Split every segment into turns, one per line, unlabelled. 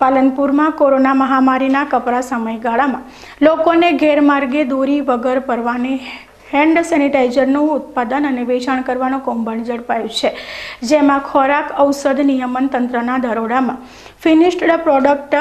પાલનપુરમાં corona મહામારીના કપરા સમયગાળામાં લોકોને ગેરમાર્ગે દોરી વગર પરવાને હેન્ડ સેનિટાઈઝરનું ઉત્પાદન અને વેચાણ કરવાનો કૌભાંડ ઝડપાયું છે. જેમાં ખોરાક, ઔષધ, નિયમન તંત્રના દરોડામાં ફિનિશ્ડ પ્રોડક્ટ,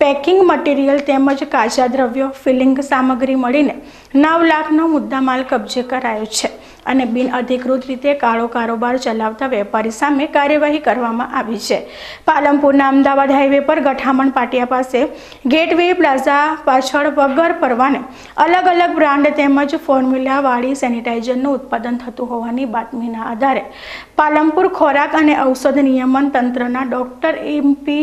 પેકિંગ મટીરિયલ તેમજ કાચા દ્રવ્યો, ફિલિંગ સામગ્રી મળીને નવ લાખનો મુદ્દામાલ કબજે કરાયો છે. અને બિનઅધિકૃત રીતે કાળો કારોબાર ચલાવતા વેપારી સામે કાર્યવાહી કરવામાં આવી છે. પાલનપુરના અમદાવાદ હાઈવે પર ગઠામણ પાટિયા પાસે ગેટવે પ્લાઝા પાછળ વગર પરવાને અલગ અલગ બ્રાન્ડ તેમજ ફોર્મ્યુલાવાળી સેનિટાઈઝરનું ઉત્પાદન થતું હોવાની બાતમીના આધારે પાલનપુર ખોરાક અને ઔષધ નિયમન તંત્રના doctor M P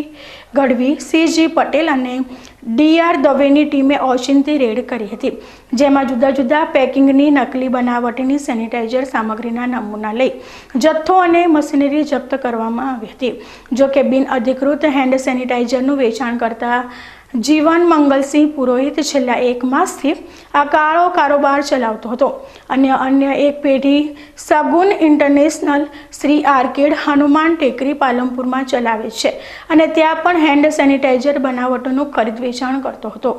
Gadhvi C G Patel અને ડીઆર દવેની ટીમે ઓચિંતી રેડ કરી હતી, જેમાં જુદા જુદા પેકિંગની નકલી બનાવટની સેનિટાઈઝર સામગ્રીના નમૂના લઈ જથ્થો અને મશીનરી જપ્ત કરવામાં આવી હતી. જો કે બિનઅધિકૃત હેન્ડ સેનિટાઈઝરનું વેચાણ કરતા જીવન મંગલસિંહ પુરોહિત છેલ્લા એક માસથી આ કાળો કારોબાર ચલાવતો હતો. અને અન્ય એક પેઢી સગુન ઇન્ટરનેશનલ શ્રી આર્કેડ હનુમાન ટેકરી પાલનપુરમાં ચલાવે છે અને ત્યાં પણ હેન્ડ સેનિટાઈઝર બનાવટોનું ખરીદ વેચાણ કરતો હતો.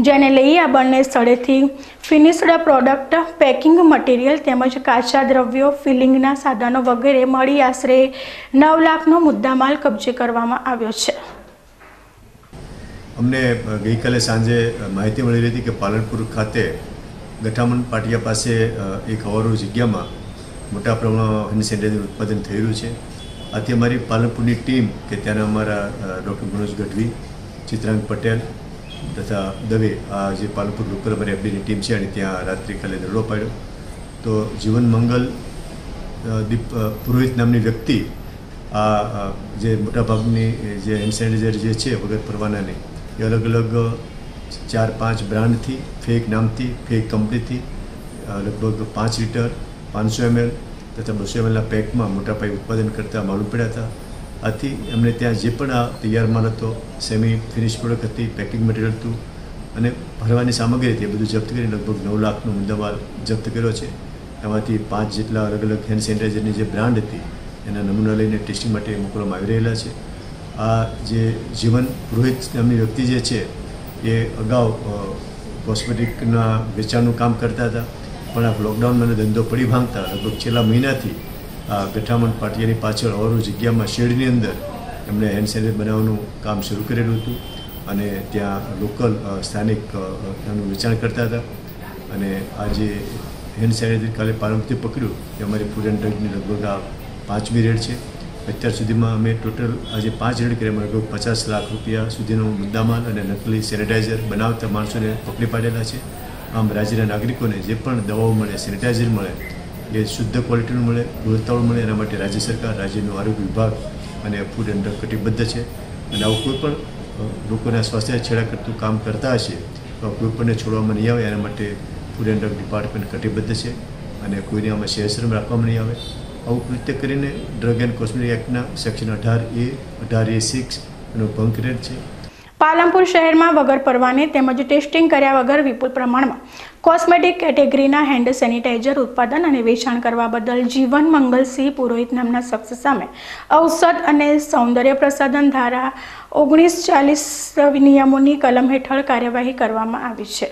જેને લઈ આ બંને સ્થળેથી ફિનિશ્ડ પ્રોડક્ટ, પેકિંગ મટીરિયલ તેમજ કાચા દ્રવ્યો, ફિલિંગના સાધનો વગેરે મળી આશરે નવ લાખનો મુદ્દામાલ કબજે કરવામાં આવ્યો છે.
અમને ગઈકાલે સાંજે માહિતી મળી હતી કે પાલનપુર ખાતે ગઠામણ પાટિયા પાસે એક હવારો જગ્યામાં મોટા પ્રમાણમાં હની સેનિટાઈઝર ઉત્પાદન થઈ રહ્યું છે. આથી અમારી પાલનપુરની ટીમ કે ત્યાંના અમારા ડૉક્ટર મનોજ ગઢવી, ચિત્રાંગ પટેલ તથા દવે, આ જે પાલનપુર લોકલ અમારી એફડીની ટીમ છે અને ત્યાં રાત્રિકાલે કાલે દરોડો પાડ્યો. તો જીવન મંગલ દીપ પુરોહિત નામની વ્યક્તિ આ જે મોટાભાગની જે હેન્ડ સેનિટાઈઝર જે છે, વગર પરવાનાની એ અલગ અલગ ચાર પાંચ બ્રાન્ડથી, ફેક નામથી, ફેક કંપનીથી લગભગ પાંચ લીટર, પાંચસો એમએલ તથા બસો એમએલના પેકમાં મોટા પાયે ઉત્પાદન કરતા માલુમ પડ્યા હતા. આથી એમણે ત્યાં જે પણ આ તૈયાર માલ હતો, સેમી ફિનિશ પ્રોડક્ટ હતી, પેકિંગ મટીરિયલ હતું અને ભરવાની સામગ્રી હતી, એ બધું જપ્ત કરી લગભગ નવ લાખનો મુદ્દામાલ જપ્ત કર્યો છે. એમાંથી પાંચ જેટલા અલગ અલગ હેન્ડ સેનિટાઇઝરની જે બ્રાન્ડ હતી, એના નમૂના લઈને ટેસ્ટિંગ માટે મોકલવામાં આવી રહેલા છે. આ જે જીવન પુરોહિત નામની વ્યક્તિ જે છે, એ અગાઉ કોસ્મેટિકના વેચાણનું કામ કરતા હતા. પણ આ લોકડાઉનમાં ધંધો પડી ભાંગતા લગભગ છેલ્લા મહિનાથી આ ગઠામણ પાટિયાની પાછળ અવરું જગ્યામાં શેડની અંદર એમણે હેન્ડ સેનિટાઈઝર બનાવવાનું કામ શરૂ કરેલું હતું. અને ત્યાં લોકલ સ્થાનિક એનું વેચાણ કરતા હતા. અને આ જે હેન્ડ સેનિટાઈઝર કાલે પાલનપુરથી પકડ્યું, એ અમારી ફૂડ એન્ડ ડ્રગની લગભગ આ પાંચમી રેડ છે. અત્યાર સુધીમાં અમે ટોટલ આજે પાંચ રેડ કર્યા લગભગ પચાસ લાખ રૂપિયા સુધીનો મુદ્દામાલ અને નકલી સેનિટાઈઝર બનાવતા માણસોને પકડી પાડેલા છે. આમ રાજ્યના નાગરિકોને જે પણ દવાઓ મળે, સેનિટાઈઝર મળે, એ શુદ્ધ ક્વોલિટીનું મળે, ગુણવત્તાવાળું મળે, એના માટે રાજ્ય સરકાર, રાજ્યનો આરોગ્ય વિભાગ અને ફૂડ એન્ડ કટિબદ્ધ છે. અને આવું કોઈ પણ લોકોના સ્વાસ્થ્ય છેડા કરતું કામ કરતા હશે, તો કોઈ પણને છોડવામાં નહીં આવે, એના માટે ફૂડ એન્ડ ડિપાર્ટમેન્ટ કટિબદ્ધ છે. અને કોઈને આમાં શેરશ્રમ રાખવામાં નહીં આવે. આવું કૃત્ય કરીને ડ્રગ એન્ડ કોસ્મેટિક એક્ટના સેક્શન અઢાર એ અઢાર એ સિક્સ એનો ભંગ કરેલ છે.
પાલનપુર શહેરમાં વગર પરવાને તેમજ ટેસ્ટિંગ કર્યા વગર વિપુલ પ્રમાણમાં કોસ્મેટિક કેટેગરીના હેન્ડ સેનિટાઈઝર ઉત્પાદન અને વેચાણ કરવા બદલ જીવન મંગલસિંહ પુરોહિત નામના શખ્સ સામે ઔષધ અને સૌંદર્ય પ્રસાધન ધારા ઓગણીસ ચાલીસ નિયમોની કલમ હેઠળ કાર્યવાહી કરવામાં આવી છે.